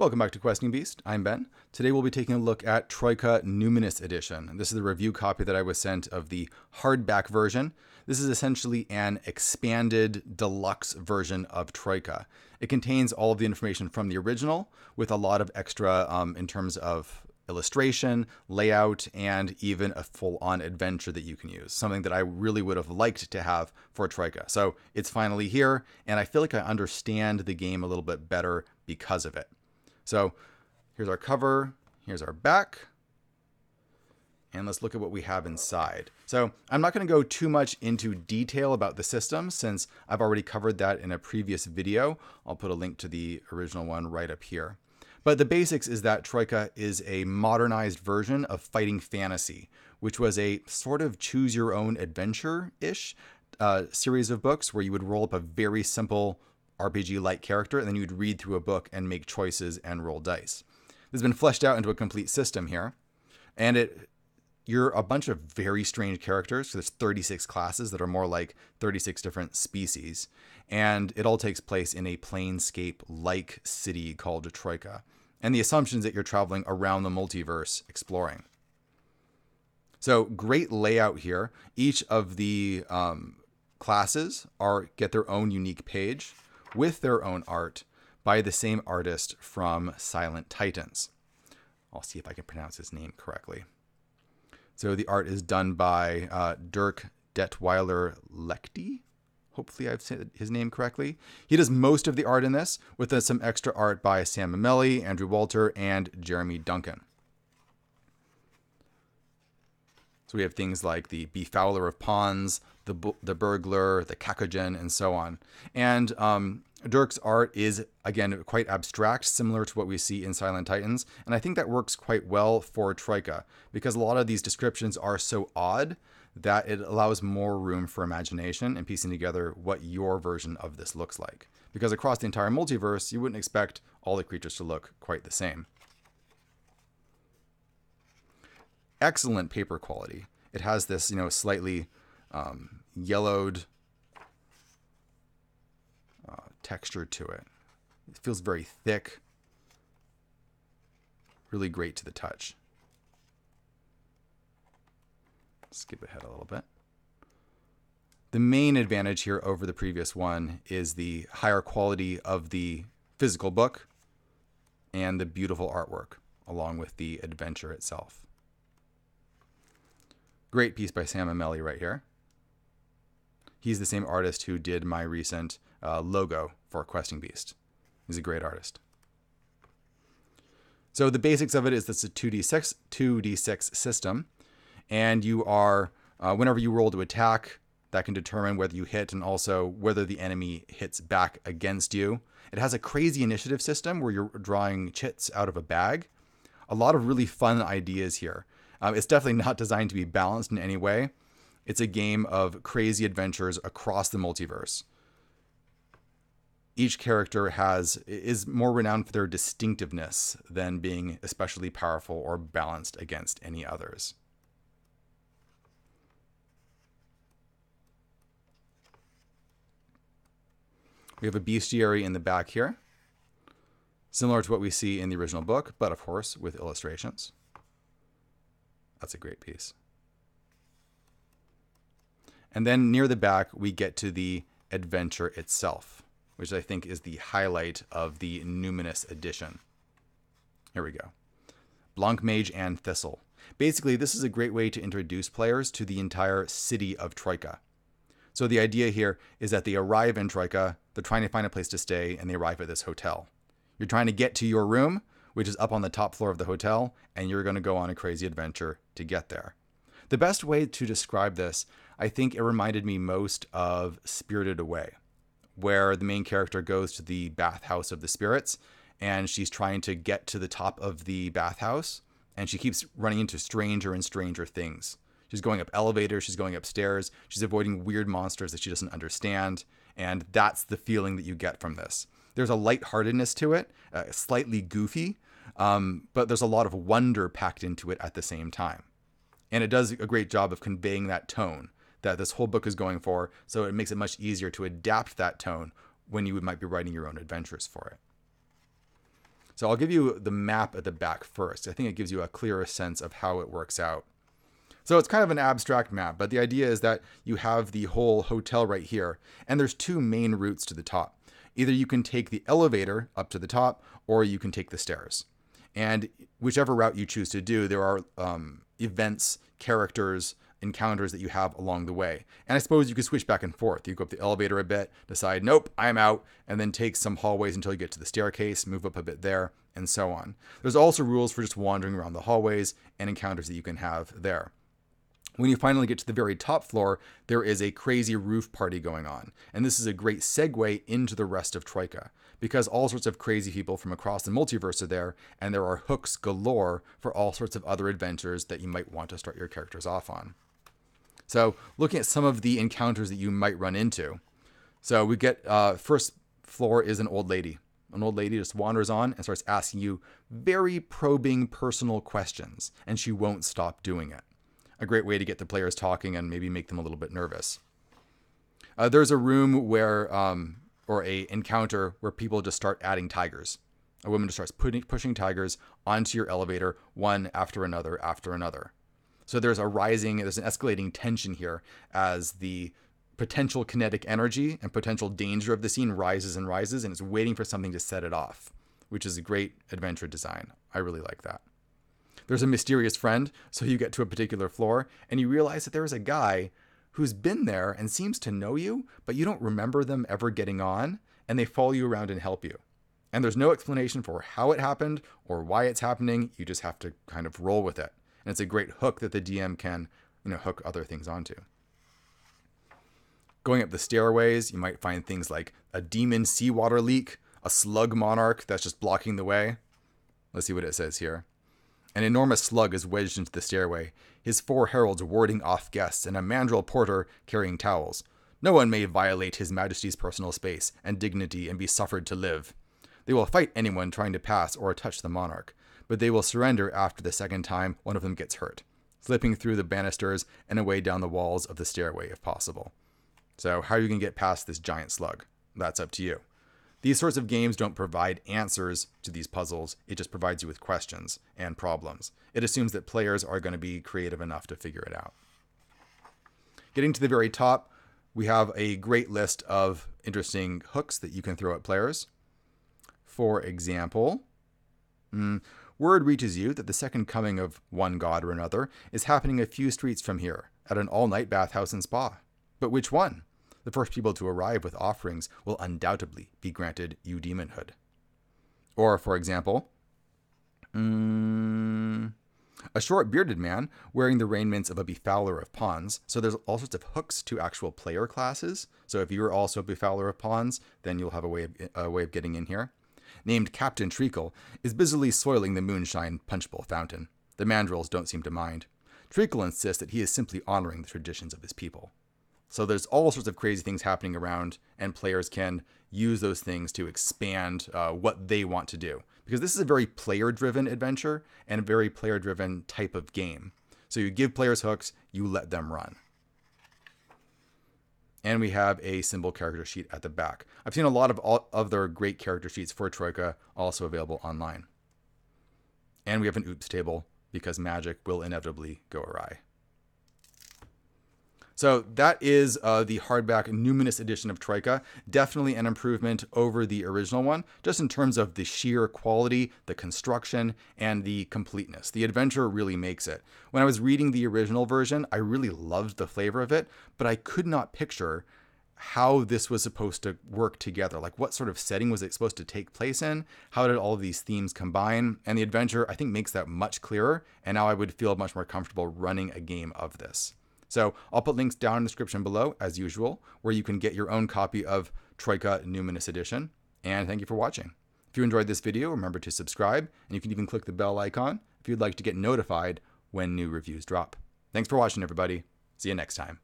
Welcome back to Questing Beast. I'm Ben. Today we'll be taking a look at Troika Numinous Edition. This is the review copy that I was sent of the hardback version. This is essentially an expanded deluxe version of Troika. It contains all of the information from the original with a lot of extra um, in terms of illustration, layout, and even a full on adventure that you can use. Something that I really would have liked to have for Troika. So it's finally here, and I feel like I understand the game a little bit better because of it. So here's our cover, here's our back, and let's look at what we have inside. So I'm not going to go too much into detail about the system since I've already covered that in a previous video. I'll put a link to the original one right up here. But the basics is that Troika is a modernized version of Fighting Fantasy, which was a sort of choose your own adventure ish uh, series of books where you would roll up a very simple RPG like character, and then you'd read through a book and make choices and roll dice. This has been fleshed out into a complete system here, and it you're a bunch of very strange characters. So there's 36 classes that are more like 36 different species, and it all takes place in a planescape-like city called Troika. And the assumptions that you're traveling around the multiverse exploring. So great layout here. Each of the um, classes are get their own unique page with their own art by the same artist from Silent Titans. I'll see if I can pronounce his name correctly. So the art is done by uh, Dirk Detweiler Leichty. Hopefully, I've said his name correctly. He does most of the art in this, with uh, some extra art by Sam Mameli, Andrew Walter, and Jeremy Duncan. So we have things like the Befouler of Pawns, the the Burglar, the Cacogen, and so on. And um, Dirk's art is again quite abstract, similar to what we see in Silent Titans, and I think that works quite well for Troika because a lot of these descriptions are so odd that it allows more room for imagination and piecing together what your version of this looks like. Because across the entire multiverse, you wouldn't expect all the creatures to look quite the same. excellent paper quality. It has this, you know, slightly um, yellowed uh, texture to it. It feels very thick. Really great to the touch. Skip ahead a little bit. The main advantage here over the previous one is the higher quality of the physical book and the beautiful artwork, along with the adventure itself. Great piece by Sam Mameli right here. He's the same artist who did my recent uh, logo for Questing Beast. He's a great artist. So the basics of it is this a 2d6 2d6 system, and you are uh, whenever you roll to attack, that can determine whether you hit and also whether the enemy hits back against you. It has a crazy initiative system where you're drawing chits out of a bag. A lot of really fun ideas here. Um, it's definitely not designed to be balanced in any way. It's a game of crazy adventures across the multiverse. Each character has is more renowned for their distinctiveness than being especially powerful or balanced against any others. We have a bestiary in the back here, similar to what we see in the original book, but of course with illustrations. That's a great piece. And then near the back, we get to the adventure itself, which I think is the highlight of the Numinous edition. Here we go. Blancmange and Thistle. Basically, this is a great way to introduce players to the entire city of Troika. So the idea here is that they arrive in Troika, they're trying to find a place to stay, and they arrive at this hotel. You're trying to get to your room, which is up on the top floor of the hotel, and you're going to go on a crazy adventure to get there. The best way to describe this, I think it reminded me most of Spirited Away, where the main character goes to the bathhouse of the spirits and she's trying to get to the top of the bathhouse and she keeps running into stranger and stranger things. She's going up elevators, she's going upstairs, she's avoiding weird monsters that she doesn't understand, and that's the feeling that you get from this. There's a lightheartedness to it, uh, slightly goofy, um, but there's a lot of wonder packed into it at the same time. And it does a great job of conveying that tone that this whole book is going for, so it makes it much easier to adapt that tone when you might be writing your own adventures for it. So I'll give you the map at the back first. I think it gives you a clearer sense of how it works out. So it's kind of an abstract map, but the idea is that you have the whole hotel right here, and there's two main routes to the top. Either you can take the elevator up to the top, or you can take the stairs. And whichever route you choose to do, there are um, events, characters, encounters that you have along the way. And I suppose you could switch back and forth. You go up the elevator a bit, decide, nope, I'm out, and then take some hallways until you get to the staircase, move up a bit there, and so on. There's also rules for just wandering around the hallways and encounters that you can have there. When you finally get to the very top floor, there is a crazy roof party going on. And this is a great segue into the rest of Troika, because all sorts of crazy people from across the multiverse are there, and there are hooks galore for all sorts of other adventures that you might want to start your characters off on. So, looking at some of the encounters that you might run into. So, we get uh, first floor is an old lady. An old lady just wanders on and starts asking you very probing personal questions, and she won't stop doing it. A great way to get the players talking and maybe make them a little bit nervous. Uh, there's a room where, um, or a encounter where people just start adding tigers. A woman just starts putting, pushing tigers onto your elevator, one after another after another. So there's a rising, there's an escalating tension here as the potential kinetic energy and potential danger of the scene rises and rises, and it's waiting for something to set it off, which is a great adventure design. I really like that. There's a mysterious friend, so you get to a particular floor and you realize that there is a guy who's been there and seems to know you, but you don't remember them ever getting on, and they follow you around and help you. And there's no explanation for how it happened or why it's happening. You just have to kind of roll with it. And it's a great hook that the DM can, you know, hook other things onto. Going up the stairways, you might find things like a demon seawater leak, a slug monarch that's just blocking the way. Let's see what it says here. An enormous slug is wedged into the stairway, his four heralds warding off guests, and a mandrill porter carrying towels. No one may violate His Majesty's personal space and dignity and be suffered to live. They will fight anyone trying to pass or touch the monarch but they will surrender after the second time one of them gets hurt, slipping through the banisters and away down the walls of the stairway if possible. So, how are you going to get past this giant slug? That's up to you. These sorts of games don't provide answers to these puzzles, it just provides you with questions and problems. It assumes that players are going to be creative enough to figure it out. Getting to the very top, we have a great list of interesting hooks that you can throw at players. For example, mm, Word reaches you that the second coming of one god or another is happening a few streets from here, at an all night bathhouse and spa. But which one? The first people to arrive with offerings will undoubtedly be granted eudemonhood. Or, for example, mm, a short bearded man wearing the raiments of a befouler of pawns. So there's all sorts of hooks to actual player classes. So if you're also a befouler of pawns, then you'll have a way of, a way of getting in here named Captain Treacle, is busily soiling the moonshine punchbowl fountain. The mandrills don't seem to mind. Treacle insists that he is simply honoring the traditions of his people. So there's all sorts of crazy things happening around, and players can use those things to expand uh, what they want to do. Because this is a very player driven adventure and a very player driven type of game. So you give players hooks, you let them run and we have a symbol character sheet at the back. I've seen a lot of other great character sheets for Troika also available online. And we have an oops table because magic will inevitably go awry. So that is uh, the hardback Numinous edition of Troika. Definitely an improvement over the original one, just in terms of the sheer quality, the construction, and the completeness. The adventure really makes it. When I was reading the original version, I really loved the flavor of it, but I could not picture how this was supposed to work together. Like, what sort of setting was it supposed to take place in? How did all of these themes combine? And the adventure, I think, makes that much clearer. And now I would feel much more comfortable running a game of this. So I'll put links down in the description below, as usual, where you can get your own copy of Troika Numinous Edition. And thank you for watching. If you enjoyed this video, remember to subscribe, and you can even click the bell icon if you'd like to get notified when new reviews drop. Thanks for watching, everybody. See you next time.